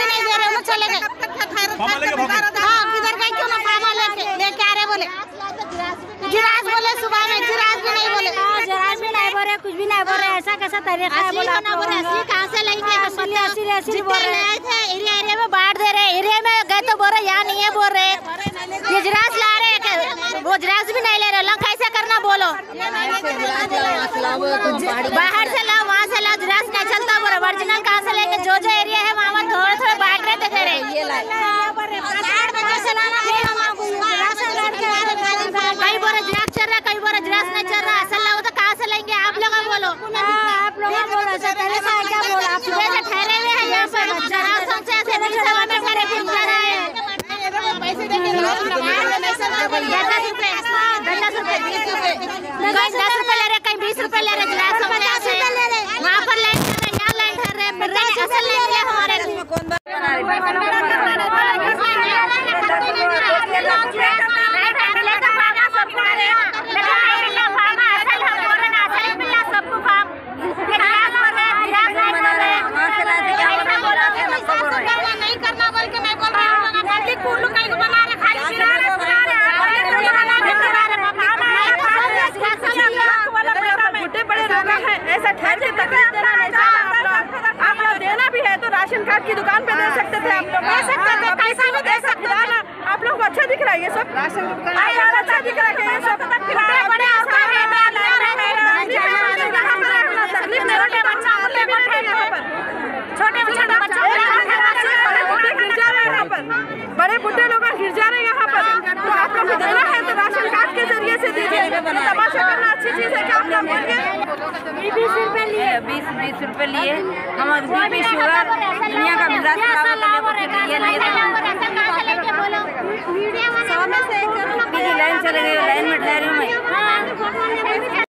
भी नहीं दे रहे वो चले गए। लेके भागे। हाँ किधर गए क्यों ना फार्मा लेके? लेके आ रहे बोले। जिराज बोले सुबह में जिराज भी नहीं बोले। जराज भी नहीं बोल रहे कुछ भी नहीं बोल रहे ऐसा कैसा तरीका है बोला बना बोले असली कहाँ से लेंगे हम असली असली असली बोल रहे लाए थे एरिया एरिया में बांट दे रहे एरिया में गए तो बोल रहे यहाँ नहीं है बोल रहे ये जिराज ला रहे हैं वो जिराज भी नहीं ले रहे। लंग कैसे करना बोलो। बाहर से लाओ वहाँ से लाओ जिराज नहीं चलता। बोलो ओरिजिनल कहाँ से लेंगे जो जो एरिया है वहाँ वहाँ थोड़े थोड़े बांट रहे थे दे रहे आठ बजे से लाना है हम आपको राशन कार्ड के आगे खाली बाहर। कई बोरे जिराज चल रहा है कई बोरे जिराज नहीं चल रहा असल लाओ तो कहाँ से लेंगे आप लोग बोलो आप लोग बोल रहे थे पहले से क्या बोला आप लोग सुबह से ठहरे हुए हैं यहाँ पर जरा सोचे ऐसे नहीं सवा में खड़े फिर जा रहे हैं पैसे देंगे दस रुपए दस रुपए बीस रुपए रुपए ले रहे कहीं बीस रुपए ले रहे जिला समझा से वहाँ पर लाइन कर रहे यहाँ लाइन कर रहे फिर रहे असल नहीं मिले हमारे नहीं करना बोल के मैं बोल रहा हूँ गलती कुल्लू कहीं को बना रहे खाली फिरा रहे फिरा रहे बुढ़े बड़े लोग हैं ऐसा ठहर के तकलीफ़ देना नहीं चाहिए आप लोग आप लोग देना भी है तो राशन कार्ड की दुकान पे दे सकते थे आप लोग। दे सकते थे कैसा भी दे सकते थे। आप लोग को अच्छा दिख रहा है ये सब। राशन दुकान अच्छा दिख रहा है ये सब बड़े बड़े तकलीफ़ नहीं छोटे बच्चा होते बैठे यहाँ पर छोटे छोटे बच्चे गिर जा रहे हैं यहाँ पर बड़े बुढ़े लोग गिर जा रहे हैं यहाँ पर तो आप लोग को देना है तो राशन कार्ड के ज़रिए से दीजिए करना अच्छी चीज़ है क्या आप बोलिए? बीस रुपए लिए। बीस बीस रुपए लिए। हम बीपी शुगर दुनिया का मिजाज खराब करने लिए